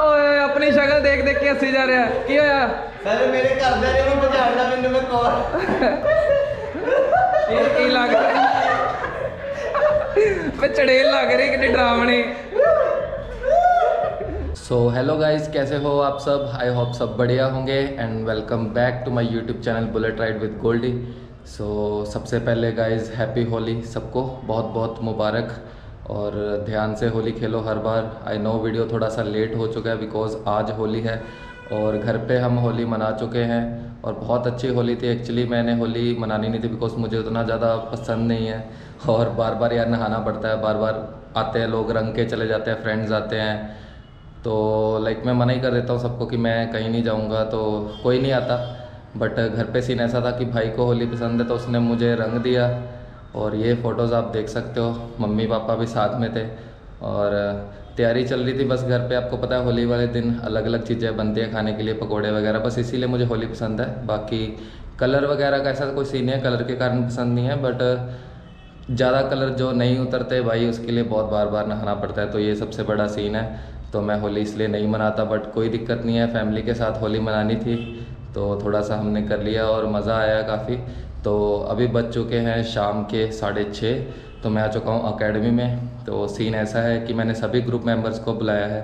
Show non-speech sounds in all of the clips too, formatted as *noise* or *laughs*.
ਓਏ ਆਪਣੀ ਸ਼ਕਲ ਦੇਖ ਦੇਖ ਕੇ ਹੱਸੀ ਜਾ ਰਿਹਾ ਕੀ ਹੋਇਆ ਸਰ ਮੇਰੇ ਘਰਦਿਆਂ ਨੇ ਨਹੀਂ ਪਛਾਣਦਾ ਮੈਨੂੰ ਮੈਂ ਕੌਣ *laughs* ਇਹ ਕੀ ਲੱਗ ਰਿਹਾ ਵੇ चड़ेल लग रही कितनी डरावनी सो हेलो गाइस कैसे हो आप सब आई होप सब बढ़िया होंगे and welcome back to my YouTube channel bullet ride with Goldie so सबसे पहले गाइस हैप्पी होली सबको बहुत बहुत मुबारक और ध्यान से होली खेलो हर बार। आई नो वीडियो थोड़ा सा लेट हो चुका है बिकॉज़ आज होली है और घर पे हम होली मना चुके हैं और बहुत अच्छी होली थी। एक्चुअली मैंने होली मनानी नहीं थी बिकॉज़ मुझे उतना ज़्यादा पसंद नहीं है। और बार बार यार नहाना पड़ता है, बार बार आते हैं लोग, रंग के चले जाते हैं फ्रेंड्स आते हैं। तो लाइक मैं मना ही कर देता हूँ सबको कि मैं कहीं नहीं जाऊँगा तो कोई नहीं आता। बट घर पे सीन ऐसा था कि भाई को होली पसंद है तो उसने मुझे रंग दिया। और ये फ़ोटोज़ आप देख सकते हो। मम्मी पापा भी साथ में थे और, तैयारी चल रही थी बस घर पे। आपको पता है होली वाले दिन अलग अलग चीज़ें बनती है खाने के लिए, पकोड़े वगैरह। बस इसीलिए मुझे होली पसंद है। बाकी कलर वगैरह का ऐसा कोई सीन नहीं है कलर के कारण पसंद नहीं है बट ज़्यादा कलर जो नहीं उतरते भाई, उसके लिए बहुत बार बार नहाना पड़ता है। तो ये सबसे बड़ा सीन है। तो मैं होली इसलिए नहीं मनाता बट कोई दिक्कत नहीं है। फैमिली के साथ होली मनानी थी तो थोड़ा सा हमने कर लिया और मज़ा आया काफ़ी। तो अभी बज चुके हैं शाम के साढ़े छः। तो मैं आ चुका हूँ अकेडमी में। तो सीन ऐसा है कि मैंने सभी ग्रुप मेंबर्स को बुलाया है।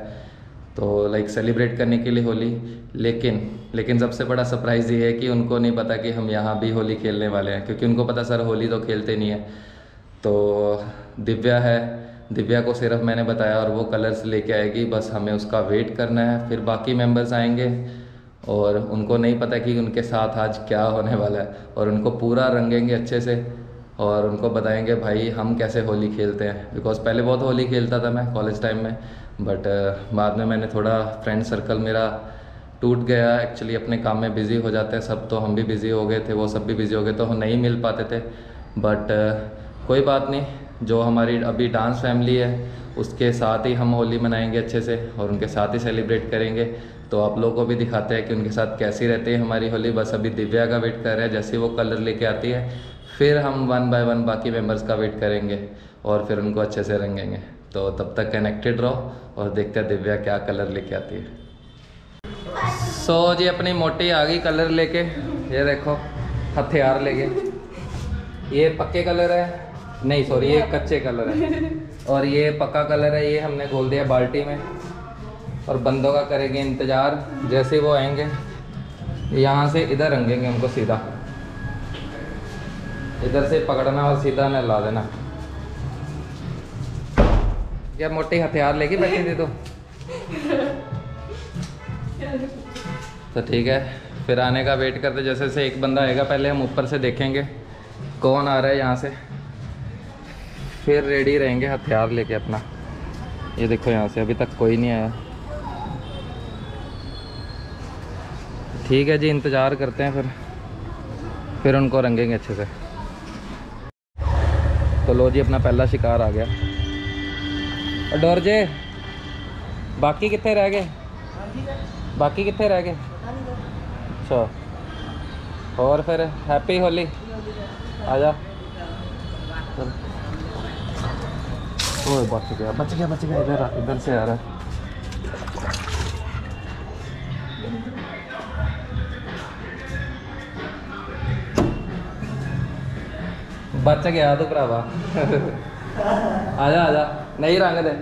तो लाइक सेलिब्रेट करने के लिए होली। लेकिन लेकिन सबसे बड़ा सरप्राइज़ ये है कि उनको नहीं पता कि हम यहाँ भी होली खेलने वाले हैं। क्योंकि उनको पता सर होली तो खेलते नहीं है। तो दिव्या है। दिव्या को सिर्फ़ मैंने बताया और वो कलर्स लेके आएगी। बस हमें उसका वेट करना है। फिर बाकी मेंबर्स आएँगे। और उनको नहीं पता कि उनके साथ आज क्या होने वाला है। और उनको पूरा रंगेंगे अच्छे से और उनको बताएँगे, भाई, हम कैसे होली खेलते हैं? बिकॉज़ पहले बहुत होली खेलता था मैं कॉलेज टाइम में बट बाद में मैंने थोड़ा फ्रेंड सर्कल मेरा टूट गया। एक्चुअली अपने काम में बिज़ी हो जाते हैं सब तो हम भी बिज़ी हो गए थे, वो सब भी बिज़ी हो गए तो हम नहीं मिल पाते थे। बट कोई बात नहीं, जो हमारी अभी डांस फैमिली है, उसके साथ ही हम होली मनाएँगे अच्छे से और उनके साथ ही सेलिब्रेट करेंगे। तो आप लोगों को भी दिखाते हैं कि उनके साथ कैसी रहती है। हमारी होली बस अभी दिव्या का वेट कर रहे हैं जैसे वो कलर लेके आती है फिर हम वन बाय वन बाकी मेंबर्स का वेट करेंगे और फिर उनको अच्छे से रंगेंगे। तो तब तक कनेक्टेड रहो और देखते हैं दिव्या क्या कलर लेके आती है। सो so, जी अपनी मोटी आ गई कलर लेके। ये देखो हथियार लेके। ये पक्के कलर है? नहीं सॉरी ये कच्चे कलर है। और ये पक्का कलर है ये हमने घोल दिया बाल्टी में। और बंदों का करेंगे इंतज़ार, जैसे वो आएँगे, यहाँ से इधर रंगेंगे हमको सीधा। इधर से पकड़ना और सीधा न ला देना। क्या मोटी हथियार लेके बैठी थी तो? तो ठीक है, फिर आने का वेट करते, जैसे जैसे एक बंदा आएगा, पहले हम ऊपर से देखेंगे, कौन आ रहा है यहाँ से। फिर रेडी रहेंगे हथियार लेके अपना। ये देखो यहाँ से, अभी तक कोई नहीं आया। ठीक है जी, इंतज़ार करते हैं फिर। फिर उनको रंगेंगे अच्छे से। तो लो जी, अपना पहला शिकार आ गया। और डोर जे, बाकी कितने रह गए? बाकी कितने रह गए? अच्छा। और फिर हैप्पी होली। चल। ओए, बच गया बच गया बच गया। इधर इधर से आ रहा है। बच गया तू भरावा। आजा आजा। नहीं रंग दे।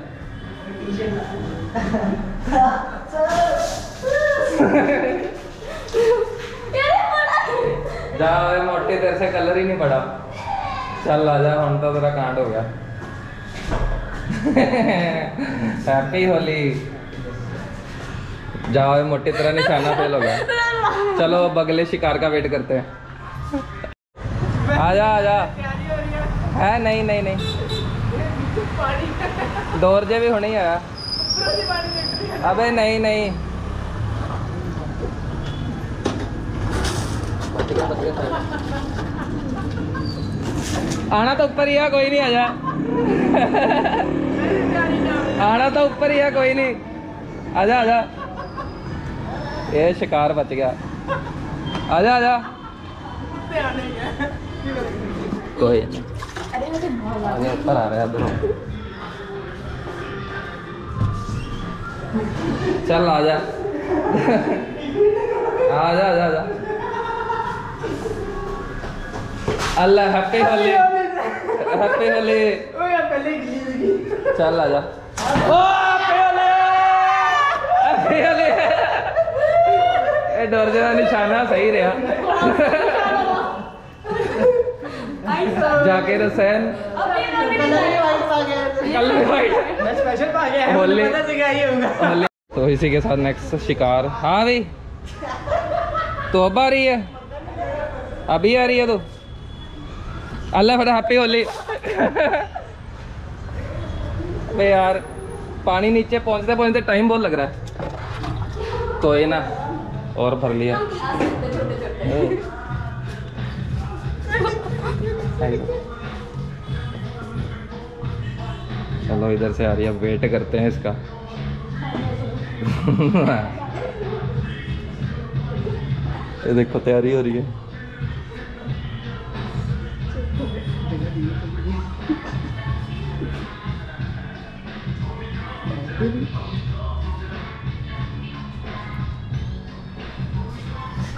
जा मोटे, तेरे से कलर ही नहीं पड़ा चल, आजा हम तो तेरा कांड हो गया। हैप्पी होली जाओ मोटे, तेरा निशाना फेल हो गया। चलो, अब अगले शिकार का वेट करते हैं। आजा। आजा है नहीं नहीं नहीं दौर जे भी होने ही आया अबे नहीं नहीं आना तो ऊपर ही है कोई नहीं आजा आना तो ऊपर ही है कोई नहीं आजा आजा ये शिकार बच गया आजा आजा कोई नहीं आगे ऊपर आ रहा है चल, आ जा। आ जा आ जा अल्लाह, हैप्पी होली। हैप्पी होली। चल, आ जा। डर जाना निशाना सही रहा। जाकिर तो हुसैन तो इसी के साथ नेक्स्ट शिकार। हाँ भाई तो अब आ रही है। अभी आ रही है तो। अल्लाह फटा हैप्पी होली। भाई यार पानी नीचे पहुँचते पहुँचते टाइम बहुत लग रहा है। तो ये ना और भर लिया। चलो, इधर से आ रही है। वेट करते हैं इसका। ये देखो, तैयारी हो रही है।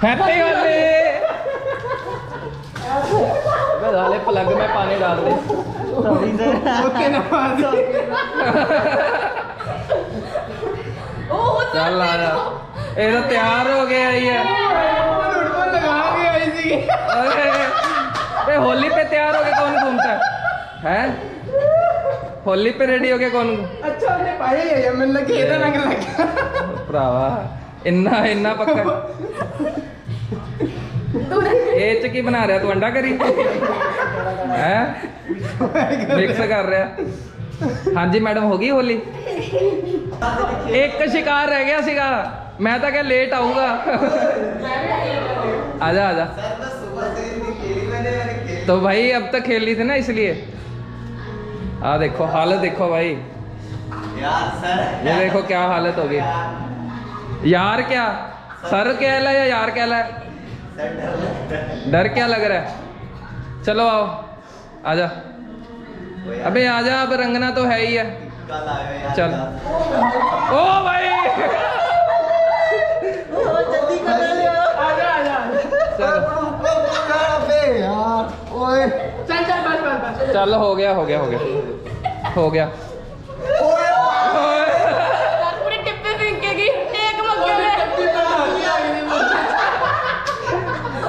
हैप्पी होली मैं साले प्लग में पानी डाल दे कुत्ते ने मार दिया चल आ जा ये तो तैयार हो गया ये। अरे होली पे तैयार हो गया कौन घूमता है? हैं? होली पे रेडी हो गया कौन अच्छा उन्हें पाई है मैंने लगे इधर रंग लगा भरावा इन्ना इन्ना पक्का *laughs* ਇਹ ਚ ਕੀ ਬਣਾ ਰਿਹਾ ਤੂੰ ਅੰਡਾ ਕਰੀ ਹੈ ਮਿਕਸ ਕਰ ਰਿਹਾ ਹਾਂਜੀ ਮੈਡਮ ਹੋ ਗਈ ਹੋਲੀ ਇੱਕ ਸ਼ਿਕਾਰ ਰਹਿ ਗਿਆ ਸੀਗਾ ਮੈਂ ਤਾਂ ਕਿਹਾ ਲੇਟ ਆਊਗਾ आ जा आ जा सर बस सुबह से इतनी खेली मैंने मैंने खेली तो भाई अब तक खेल ली थी ना इसलिए आ देखो हालत देखो भाई यार सर ये देखो क्या हालत होगी यार क्या सर क्या है या यार क्या है सर डर क्या लग रहा है? चलो आओ आजा। अबे आजा अब रंगना तो है ही है। चल। ओ भाई! जल्दी कर ले आजा आजा चलो यार ओए चल चल बस बस बस। चल हो गया हो गया हो गया। हो गया ओए ओए, पूरे टिप्पे फेंकेगी एक मग्गे में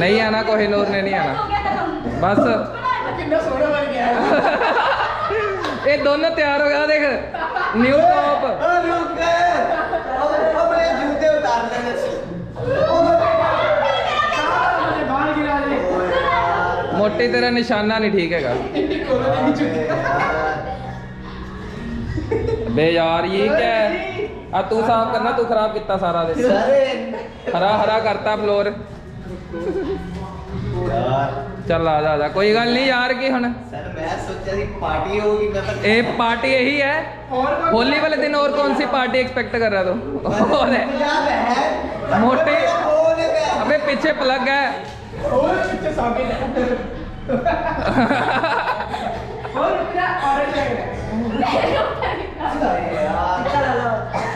नहीं आना कोहिनूर ने नहीं आना। बस। *laughs* ये दोनों तैयार हो गया देख न्यू टॉप मोटे तेरा निशाना नहीं ठीक है बे यार ये क्या है? आ तू साफ करना तू खराब कितना सारा दे सर हरा हरा करता फ्लोर यार ਚੱਲ ਆ ਜਾ ਆ ਜਾ ਕੋਈ ਗੱਲ ਨਹੀਂ ਯਾਰ ਕੀ ਹੁਣ सर मैं सोचा थी पार्टी होगी मैं तो ਇਹ ਪਾਰਟੀ ਇਹੀ ਹੈ होली वाले दिन और कौन सी पार्टी एक्सपेक्ट कर रहा तू और है। पंजाब है मोटे बोले पे अबे पीछे प्लग है और पीछे सॉकेट *laughs* और मेरा ऑरेंज लग रहा है यार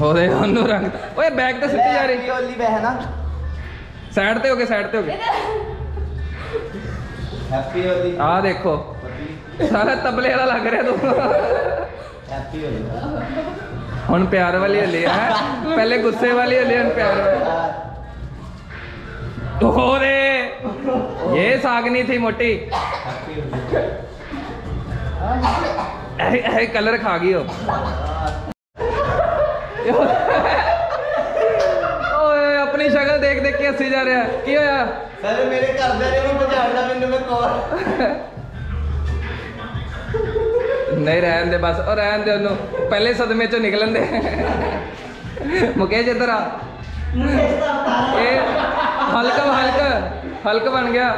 ਉਹਦੇ ਉਹਨੂੰ ਰੰਗ ਓਏ ਬੈਗ ਤਾਂ ਸਿੱਟੀ ਜਾ ਰਹੀ ਓਲੀ ਬੈ ਹੈ ਨਾ ਸਾਈਡ ਤੇ ਹੋ ਕੇ ਸਾਈਡ ਤੇ ਹੋ ਕੇ ਹੈਪੀ ਓਲੀ ਆ ਦੇਖੋ ਸਾਰਾ ਤਬਲੇ ਵਾਲਾ ਲੱਗ ਰਿਹਾ ਤੂੰ ਹੈਪੀ ਓਲੀ ਹੁਣ ਪਿਆਰ ਵਾਲੀ ਹਲੇ ਹੈ ਪਹਿਲੇ ਗੁੱਸੇ ਵਾਲੀ ਹਲੇ ਹੁਣ ਪਿਆਰ ਵਾਲੀ ਓਰੇ ਇਹ ਸਾਗਨੀ ਥੀ ਮੋਟੀ ਹੈਪੀ ਓਲੀ ਇਹ ਕਲਰ ਖਾ ਗਈ ਉਹ ਓਏ ਆਪਣੀ ਸ਼ਕਲ ਦੇਖ ਦੇਖ ਕੇ ਹੱਸੀ ਜਾ ਰਿਹਾ। ਕੀ ਹੋਇਆ? ਸਰ ਮੇਰੇ ਘਰਦਿਆਂ ਨੇ ਵੀ ਪਛਾਣਦਾ ਮੈਨੂੰ ਮੈਂ ਕੌਣ ਨਹੀਂ ਰਹਿਣ ਦੇ ਬਸ। ਉਹ ਰਹਿਣ ਦੇ ਉਹਨੂੰ। ਪਹਿਲੇ ਸਦਮੇ ਚੋਂ ਨਿਕਲਣ ਦੇ। ਮੁਕੇਸ਼ ਇੱਧਰ ਆ। ਇਹ ਹਲਕ ਹਲਕ। ਹਲਕ ਬਣ ਗਿਆ।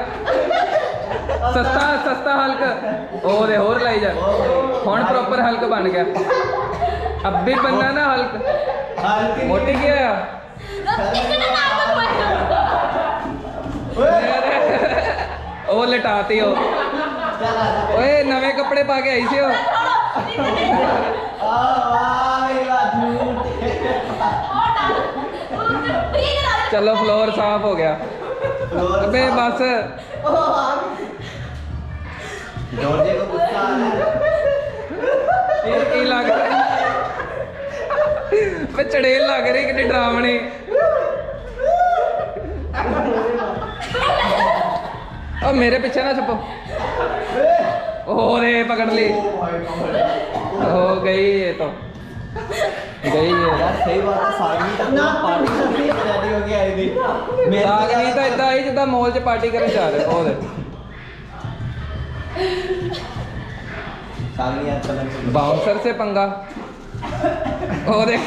ਸਸਤਾ ਸਸਤਾ ਹਲਕ। ਉਹ ਦੇ ਹੋਰ ਲਾਈ ਜਾ। ਹੁਣ ਪ੍ਰੋਪਰ ਹਲਕ ਬਣ ਗਿਆ। अब भी बनना ना हल्का मोटी क्या वो लटाती हो। ओए नवे कपड़े पाके आई से हो। चलो फ्लोर साफ़ हो गया। अबे बस। जॉर्जे को तो गुस्सा आ रहा है। ये की लग रहा है? ਵੇ ਚੜੇਲ ਲੱਗ ਰਹੀ ਕਿੰਨੀ ਡਰਾਵਣੀ ਉਹ ਮੇਰੇ ਪਿੱਛੇ ਨਾ ਛਪੋ ਓਰੇ ਪਕੜ ਲਈ ओ भाई कमल ਹੋ ਗਈ ਇਹ ਤਾਂ ਗਈ ਇਹ यार सही बात है सागनी तक ना पार्टी करनी रेडी हो गया आई थी मेरे को ਸਾਗਨੀ ਤਾਂ ਇਦਾਂ ਆਈ ਜਿੱਦਾਂ ਮੌਲ 'ਚ ਪਾਰਟੀ ਕਰਨ ਜਾ ਰਹੇ ਉਹ ਦੇ सागनी यार चलन बाउंसर से पंगा ओ देख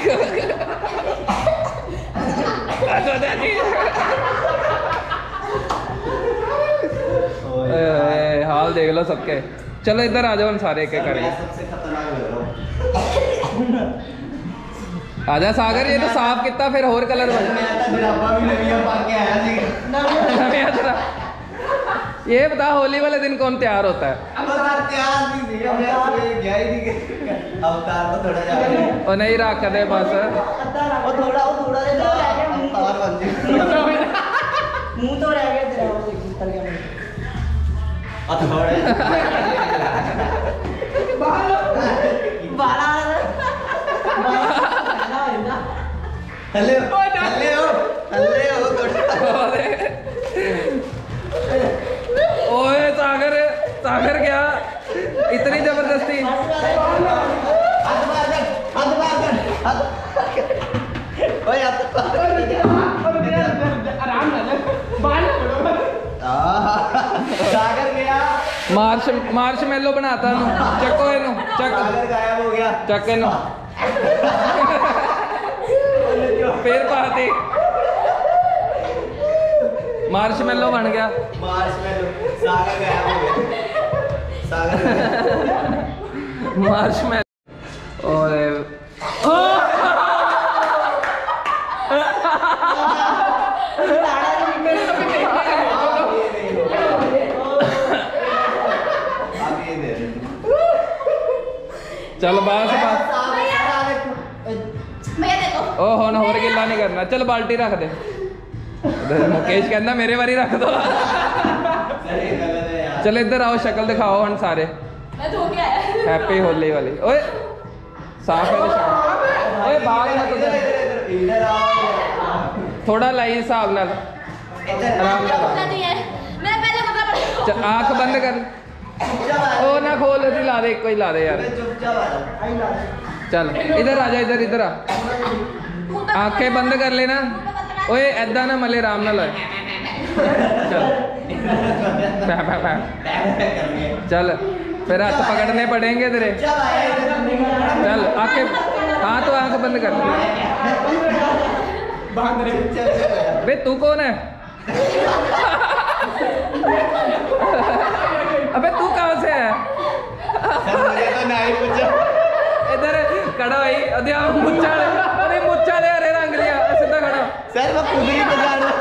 हाल देख लो सबके। चलो इधर आ जाओ हम सारे रहा हूँ। आजा सागर ये तो साफ़ कितना फिर और कलर बन के ये बता होली वाले दिन कौन तैयार होता है? त्यार नहीं गया ही नहीं अवतार तो थोड़ा जा नहीं रख दे बस। थोड़ा थोड़ा दे मुँह तो रह गया। तेरा वो गया हेलो इतनी ज़बरदस्ती। मार्श मार्श मेलो बनाता नु चको इनु चक गायब हो गया चक इनु फिर पाते। मार्श मेलो बन गया। मार्श मेलो सागर गायब हो गया। मार्च में। और चल बाहर से बात ओ हो ना होर गिला नहीं करना। चल बाल्टी रख दे। मुकेश कहना मेरे बारी रख दो। चलो इधर आओ शक्ल दिखाओ हम सारे। हैप्पी होली वाली। ओए साफ़ है निशान ओए बाल मत इधर इधर आओ थोड़ा लाई हिसाब नाल। आराम से आँख बंद कर। ओ ना खोल दे ला दे एक ही ला दे यार। चल इधर आ जा इधर इधर आ। आँखें बंद कर लेना। ओए ऐदा ना मले आराम ना लाए चल। *laughs* चल फिर हाथ पकड़ने पड़ेंगे तेरे। चल आके आँखें हाँ तो आँख बंद कर। बे तू कौन है *laughs* अबे तू कहाँ से है सर मुझे तो नहीं पूछो इधर खड़ा भाई अध्या मुच्छा ले अरे मुच्छा ले हरे रंग लिया सीधा खड़ा सर मैं खुद ही बाज़ार में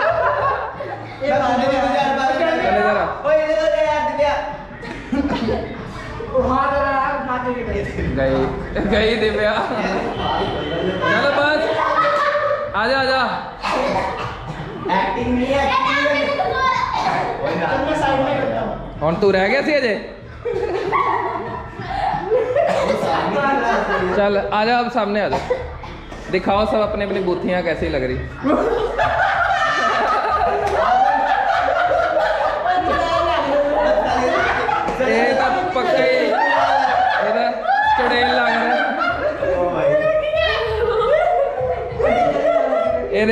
मैं खुद ही बाज़ार में चल इधर आ। ओए ये तो यार दिव्या गई गई दिव्या चलो बस। आ जा एक्टिंग नहीं है और तू रह गया सी अजय? चल आ आजा अब सामने आ जाओ दिखाओ सब अपने अपनी बूथियाँ कैसी लग रही।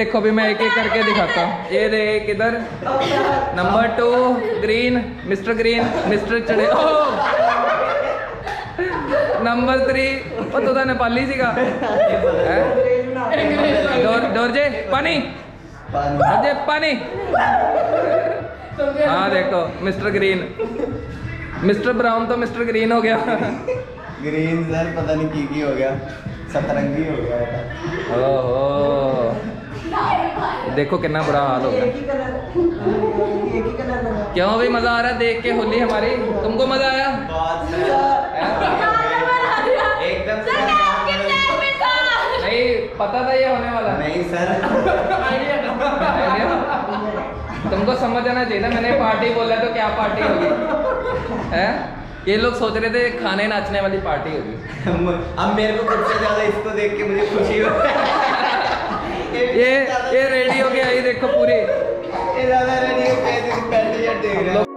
देखो भी मैं एक एक करके दिखाता हूँ। ये देख इधर number two green mister green mister चढ़े। नंबर थ्री ओ तू नेपाली हैं? डोर डोरजे पानी। डोरजे पानी। हाँ देखो मिस्टर ग्रीन मिस्टर ब्राउन तो मिस्टर ग्रीन हो गया। ग्रीन सर पता नहीं की की हो गया। सतरंगी हो गया। ओहो। देखो कितना बुरा हाल हो गया। एक ही कलर। एक ही कलर लगा। क्यों भाई मज़ा आ रहा है देख के होली हमारी? तुमको मज़ा आया? नहीं पता था ये होने वाला नहीं सर। तुमको समझ आना चाहिए था मैंने पार्टी बोला तो क्या पार्टी होगी? है? ये लोग सोच रहे थे खाने नाचने वाली पार्टी होगी। *laughs* अब मेरे को सबसे ज़्यादा इसको देख के मुझे खुशी हो। ये ये रेडी हो गया देखो पूरे। ये ज़्यादा रेडी देख रहे